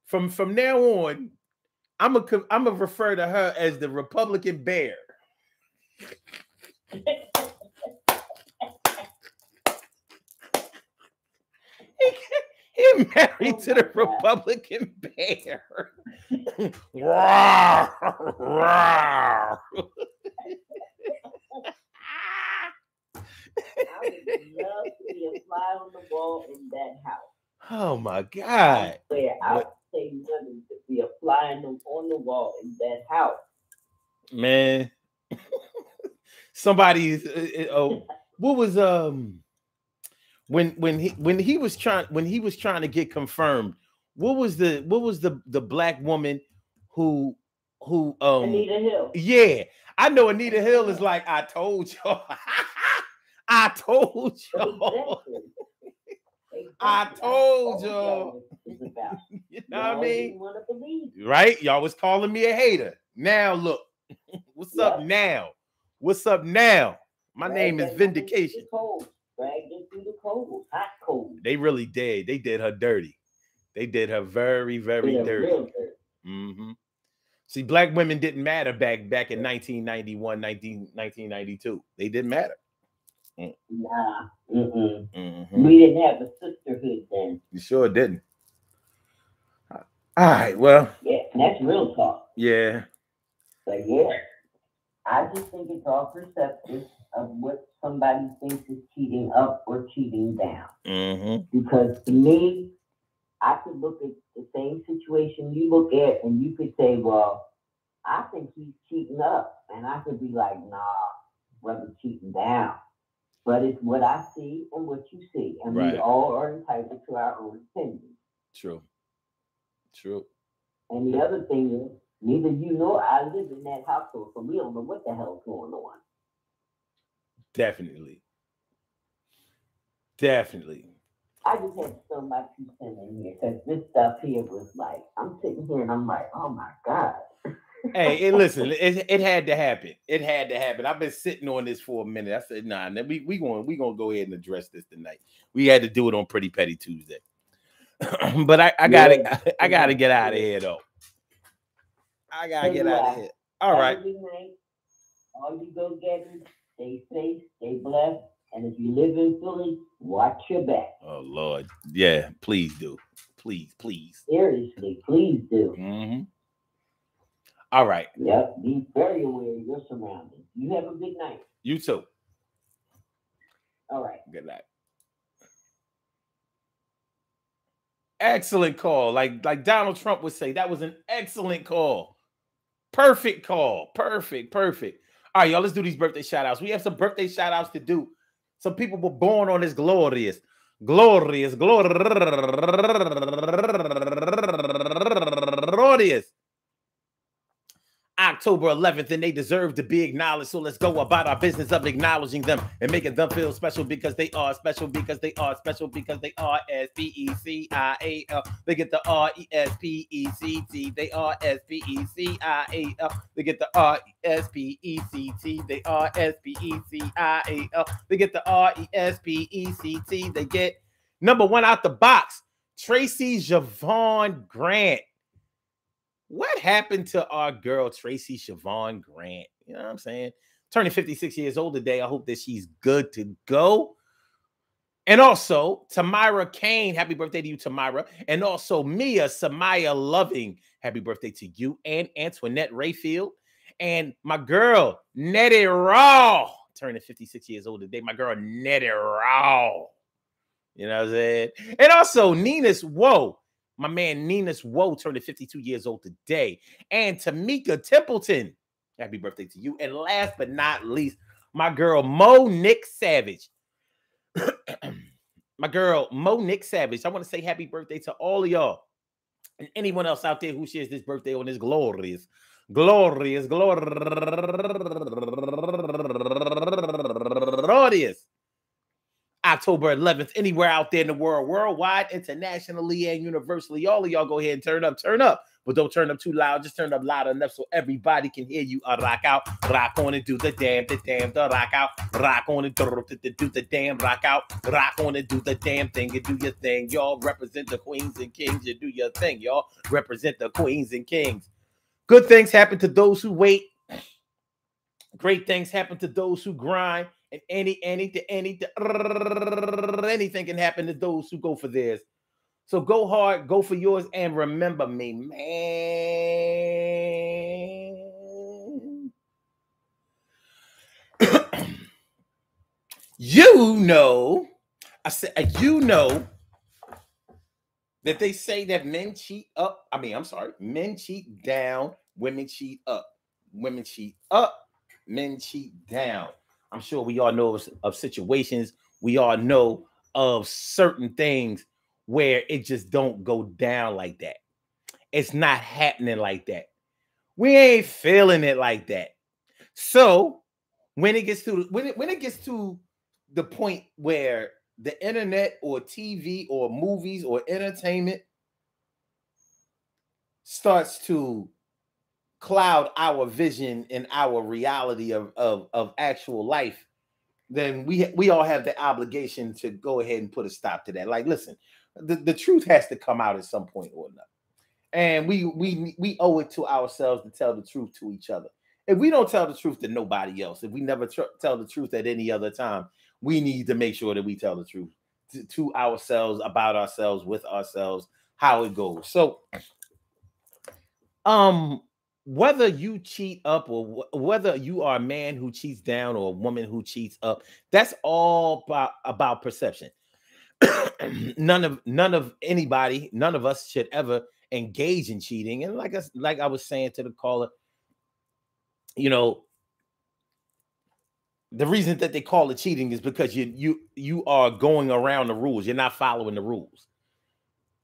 from from now on, I'm a I'm gonna refer to her as the Republican bear. He married to the Republican bear. Rawr, rawr. I would love to be a fly on the wall in that house. oh my God. Where I would pay money to be a fly on the, on the wall in that house. man. Somebody's uh, uh, oh, what was um when when he when he was trying when he was trying to get confirmed. What was the what was the the black woman who who um Anita Hill. yeah I know Anita Hill is like I told y'all I told y'all Exactly. I told y'all. you know what I mean didn't want to believe. right y'all was calling me a hater now look what's up now what's up now my Drag name is that woman through the vindication cold. Drag them through the cold, hot cold. They really did. They did her dirty. They did her very, very Yeah, dirty. real dirt. hmm See, black women didn't matter back back in 1991, 19, 1992. They didn't matter. Nah, mm-mm. Mhm. we didn't have a sisterhood then. You sure didn't. All right. Well, Yeah, that's real talk. yeah. But yeah, I just think it's all perceptive of what somebody thinks is cheating up or cheating down. hmm Because to me, I could look at the same situation you look at, and you could say, well, I think he's cheating up, and I could be like, nah, brother cheating down. But it's what I see and what you see, and Right. we all are entitled to our own opinion. True. True. And the other thing is, neither you nor I live in that household, so we don't know what the hell's going on. Definitely. Definitely. I just had my two in here because this stuff here was like, I'm sitting here and I'm like, oh my God. hey, hey, listen, it, it had to happen. It had to happen. I've been sitting on this for a minute. I said, nah, we we going we gonna go ahead and address this tonight. We had to do it on Pretty Petty Tuesday. but I, I gotta Yeah. I gotta get out of here though. I gotta get out of here. All right. All you go getters, stay safe, stay blessed. And if you live in Philly, watch your back. Oh Lord. Yeah, please do. Please, please. Seriously, please do. Mhm. All right. Yep, be very aware of your surroundings. You have a good night. You too. All right. Good night. Excellent call. Like like Donald Trump would say, that was an excellent call. Perfect call. Perfect. Perfect. All right, y'all. Let's do these birthday shout outs. We have some birthday shout outs to do. Some people were born on this glorious, glorious, glorious October 11th, and they deserve to be acknowledged. So let's go about our business of acknowledging them and making them feel special because they are special, because they are special, because they are S P E C I A L. They get the R E S P E C T. They are S P E C I A L. They get the R E S P E C T. They are S P E C I A L. They get the R E S P E C T. They get number one out the box, Tracy Javon Grant. What happened to our girl Tracy Siobhan Grant? You know what I'm saying? Turning 56 years old today. I hope that she's good to go. And also, Tamira Kane, happy birthday to you, Tamira. And also, Mia Samaya Loving, happy birthday to you and Antoinette Rayfield. And my girl, Nettie Raw, turning 56 years old today. My girl, Nettie Raw. You know what I'm saying? And also, Nina's Whoa. My man Nina's Woe turning 52 years old today. And Tamika Templeton. Happy birthday to you. And last but not least, my girl Monique Savage. my girl Monique Savage. I want to say happy birthday to all of y'all. And anyone else out there who shares this birthday on this glorious, glorious, glorious October 11th, anywhere out there in the world, worldwide, internationally, and universally. All of y'all go ahead and turn up, turn up, but don't turn up too loud. Just turn up loud enough so everybody can hear you. Rock out, rock on and do the damn, the damn, the rock out, rock on and do the damn, rock out, rock on and do the damn thing and do your thing. Y'all represent the queens and kings. You do your thing, y'all represent the queens and kings. Good things happen to those who wait. Great things happen to those who grind. And any, any, any, anything can happen to those who go for theirs. So go hard, go for yours, and remember me, man. you know, I said, you know that they say that men cheat up. I mean, I'm sorry, men cheat down, women cheat up. Women cheat up, men cheat down. I'm sure we all know of, of situations. We all know of certain things where it just don't go down like that. It's not happening like that. We ain't feeling it like that. So when it gets to when it when it gets to the point where the internet or TV or movies or entertainment starts to cloud our vision and our reality of, of, of actual life, then we we all have the obligation to go ahead and put a stop to that. Like, listen, the, the truth has to come out at some point or another. And we we we owe it to ourselves to tell the truth to each other. If we don't tell the truth to nobody else, if we never tr- tell the truth at any other time, we need to make sure that we tell the truth to, to ourselves, about ourselves, with ourselves, how it goes. So, um, whether you cheat up or wh- whether you are a man who cheats down or a woman who cheats up, that's all about, about perception. none of none of anybody, none of us should ever engage in cheating. And like like I was saying to the caller, you know, the reason that they call it cheating is because you you you are going around the rules. You're not following the rules.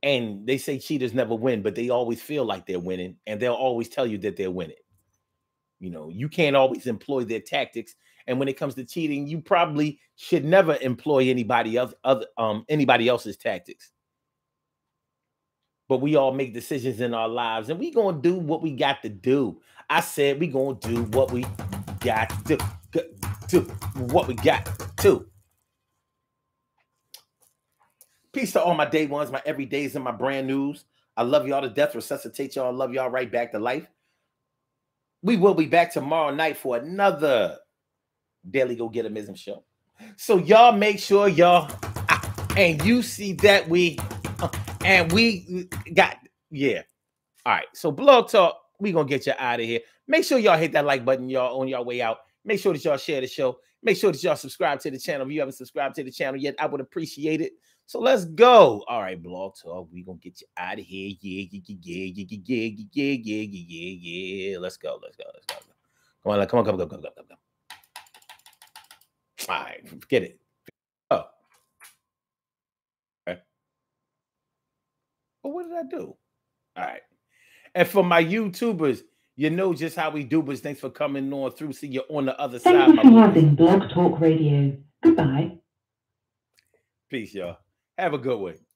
And they say cheaters never win, but they always feel like they're winning, and they'll always tell you that they're winning. You know, you can't always employ their tactics. And when it comes to cheating, you probably should never employ anybody else other um anybody else's tactics. But we all make decisions in our lives, and we gonna do what we got to do. I said we gonna do what we got to do, what we got to. Peace to all my day ones, my everydays, and my brand news. I love y'all to death. Resuscitate y'all. I love y'all right back to life. We will be back tomorrow night for another Daily Gogetemism show. So y'all make sure y'all and you see that we uh, and we got yeah. All right. So blog talk, we gonna get you out of here. Make sure y'all hit that like button, y'all on your way out. Make sure that y'all share the show. Make sure that y'all subscribe to the channel. If you haven't subscribed to the channel yet, I would appreciate it. So let's go. All right, blog talk. We gonna get you out of here. Yeah, yeah, yeah, yeah, yeah, yeah, yeah, yeah, yeah, yeah, yeah. Let's go. Let's go. Let's go. Come on, come on, come on, come on, come on, come on. All right, forget it. Oh. Okay. But what did I do? All right. And for my YouTubers, you know just how we do, but thanks for coming on through. See you on the other Thank side. you for having Blog Talk Radio. Goodbye. Peace, y'all. Have a good one.